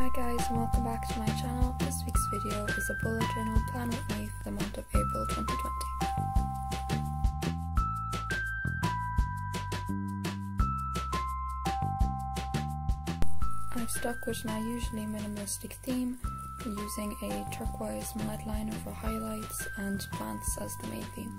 Hi guys and welcome back to my channel. This week's video is a bullet journal plan with me for the month of April 2020. I've stuck with my usually minimalistic theme, using a turquoise matte liner for highlights and plants as the main theme.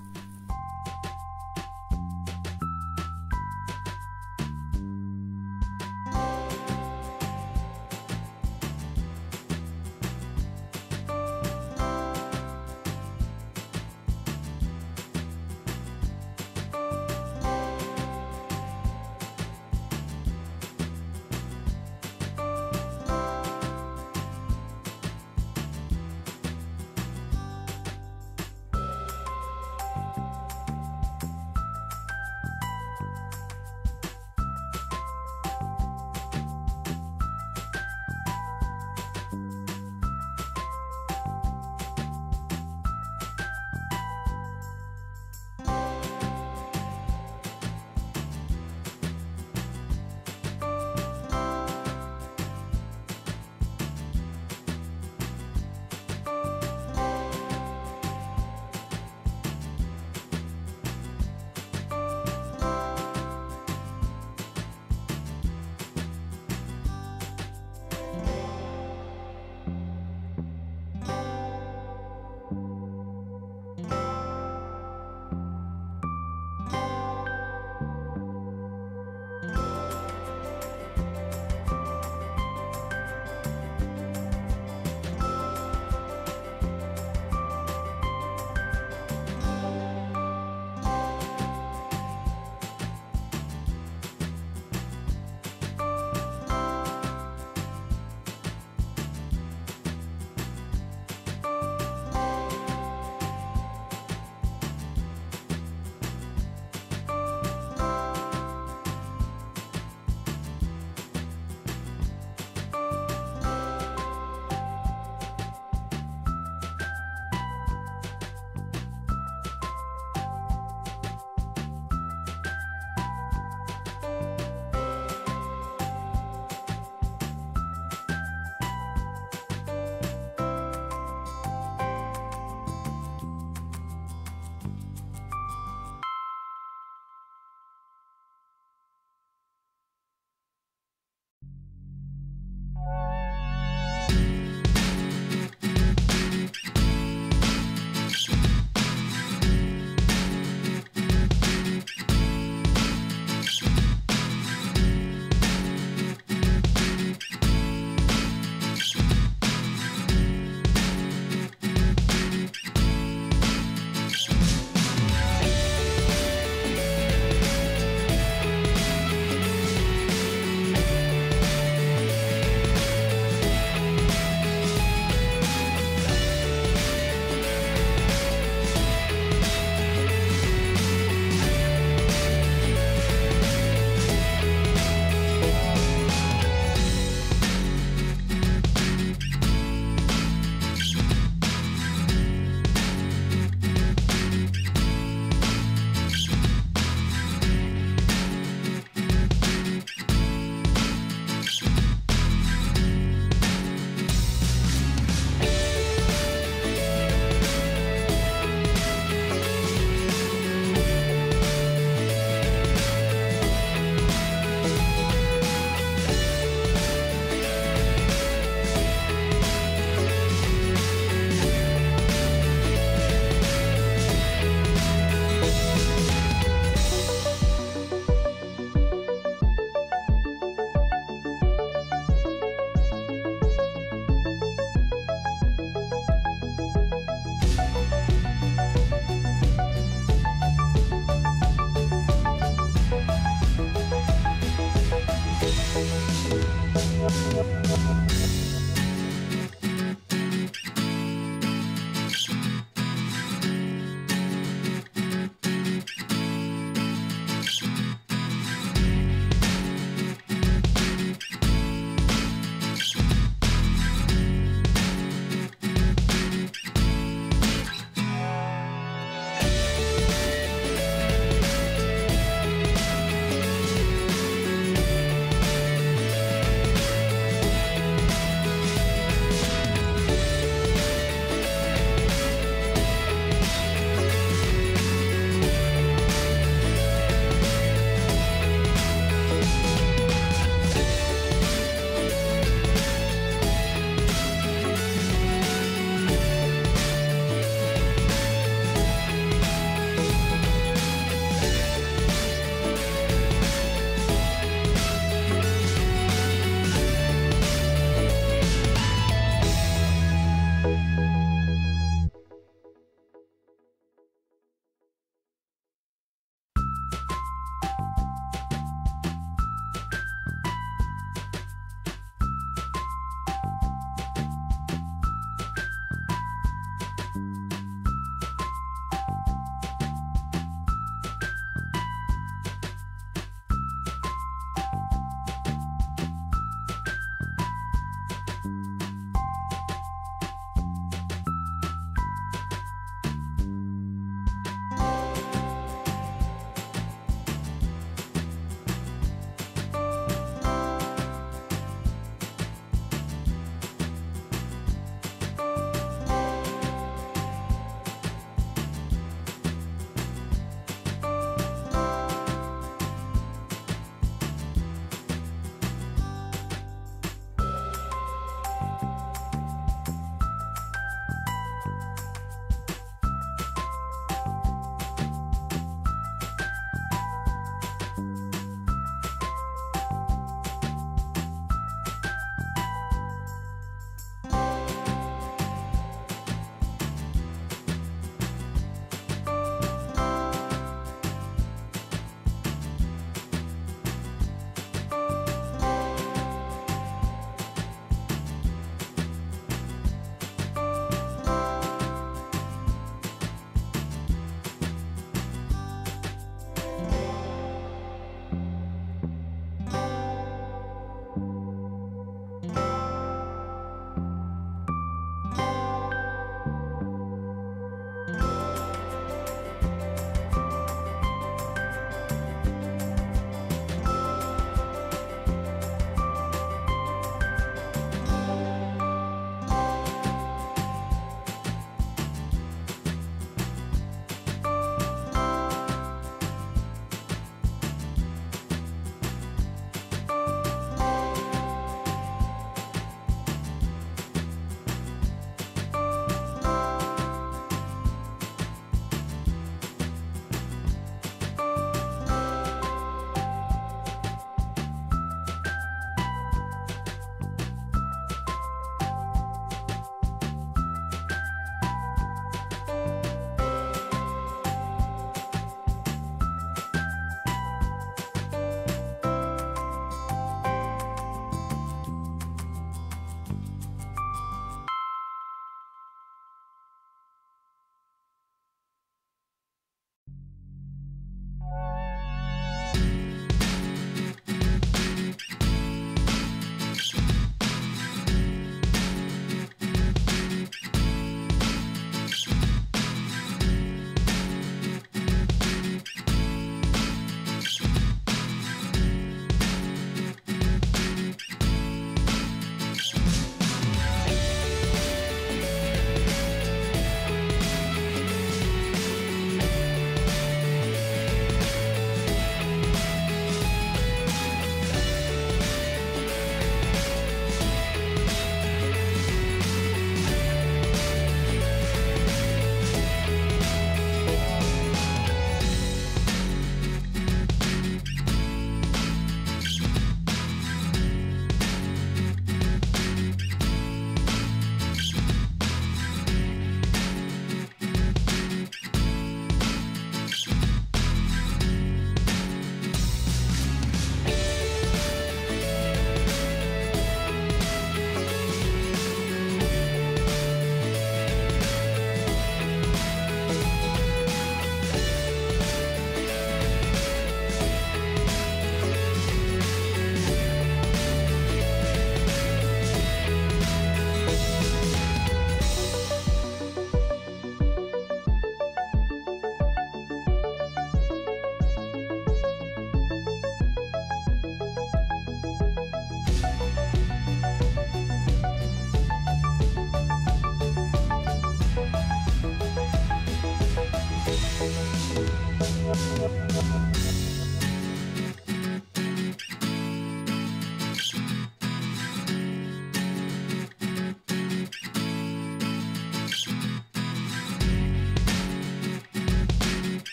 Bye.